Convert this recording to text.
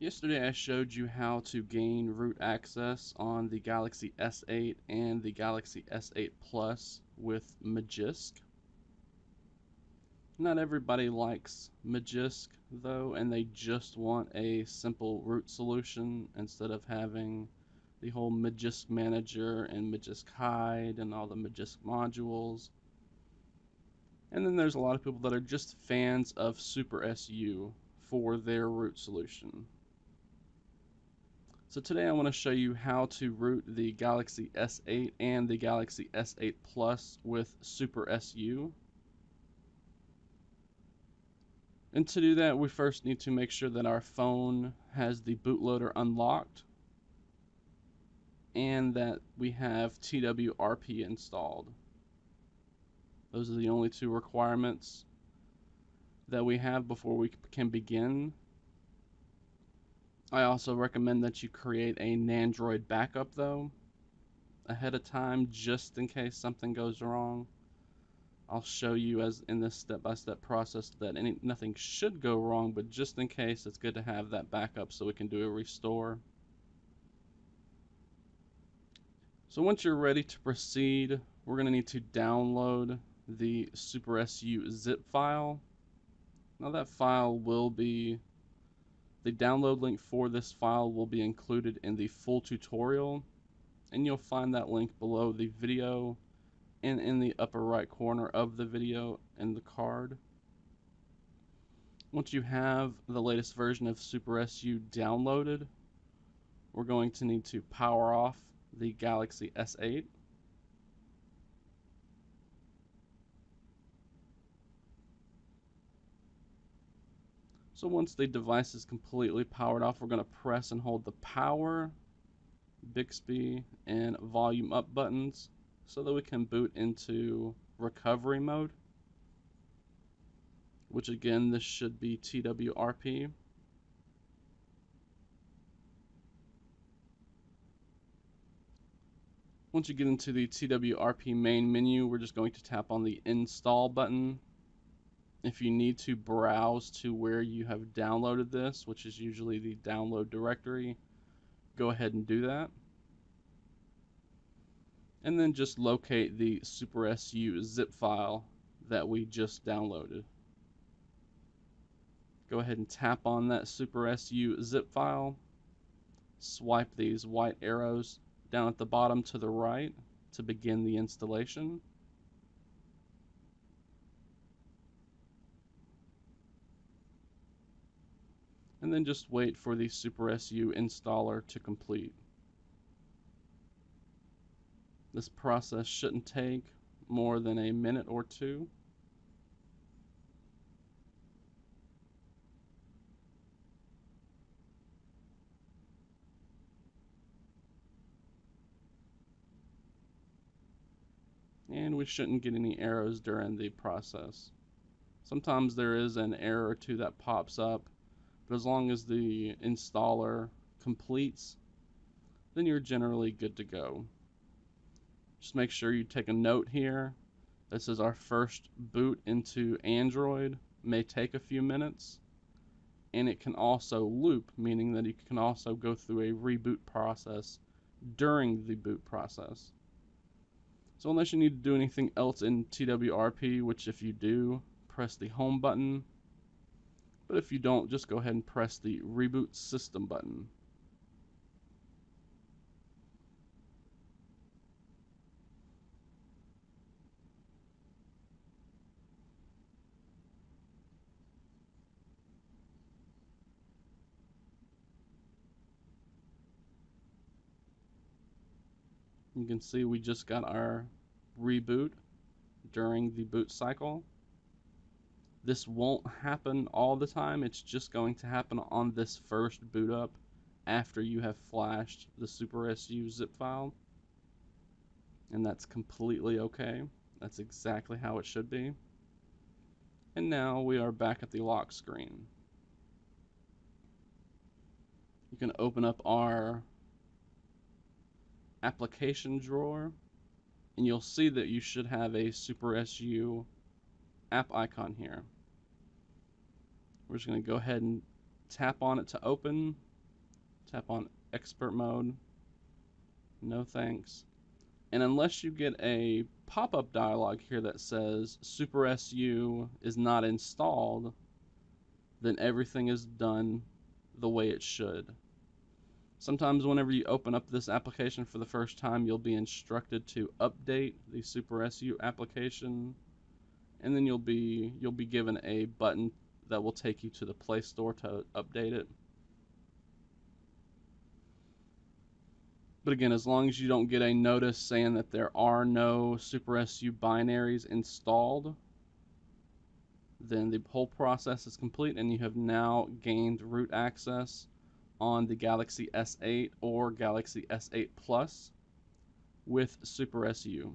Yesterday I showed you how to gain root access on the Galaxy S8 and the Galaxy S8 Plus with Magisk. Not everybody likes Magisk though and they just want a simple root solution instead of having the whole Magisk Manager and Magisk Hide and all the Magisk modules. And then there's a lot of people that are just fans of Super SU for their root solution. So today I want to show you how to root the Galaxy S8 and the Galaxy S8 Plus with Super SU. And to do that, we first need to make sure that our phone has the bootloader unlocked and that we have TWRP installed. Those are the only two requirements that we have before we can begin I also recommend that you create a Nandroid backup though ahead of time just in case something goes wrong. I'll show you as in this step-by-step -step process that any, nothing should go wrong, but just in case, it's good to have that backup so we can do a restore. So once you're ready to proceed, we're going to need to download the Super SU zip file. Now that file will be the download link for this file will be included in the full tutorial and you'll find that link below the video and in the upper right corner of the video and the card. Once you have the latest version of Super SU downloaded, we're going to need to power off the Galaxy S8 So once the device is completely powered off, we're going to press and hold the power, Bixby, and volume up buttons so that we can boot into recovery mode, which again, this should be TWRP. Once you get into the TWRP main menu, we're just going to tap on the install button if you need to browse to where you have downloaded this, which is usually the download directory, go ahead and do that. And then just locate the Super SU zip file that we just downloaded. Go ahead and tap on that Super SU zip file. Swipe these white arrows down at the bottom to the right to begin the installation. And then just wait for the Super SU installer to complete. This process shouldn't take more than a minute or two. And we shouldn't get any errors during the process. Sometimes there is an error or two that pops up but as long as the installer completes, then you're generally good to go. Just make sure you take a note here. This is our first boot into Android. May take a few minutes. And it can also loop, meaning that you can also go through a reboot process during the boot process. So unless you need to do anything else in TWRP, which if you do, press the home button but if you don't, just go ahead and press the Reboot System button. You can see we just got our reboot during the boot cycle. This won't happen all the time. It's just going to happen on this first boot up after you have flashed the Super SU zip file. And that's completely okay. That's exactly how it should be. And now we are back at the lock screen. You can open up our application drawer and you'll see that you should have a Super SU app icon here. We're just going to go ahead and tap on it to open. Tap on expert mode. No thanks. And unless you get a pop-up dialog here that says Super SU is not installed, then everything is done the way it should. Sometimes whenever you open up this application for the first time, you'll be instructed to update the Super SU application, and then you'll be you'll be given a button that will take you to the Play Store to update it. But again, as long as you don't get a notice saying that there are no Super SU binaries installed, then the whole process is complete and you have now gained root access on the Galaxy S8 or Galaxy S8 Plus with Super SU.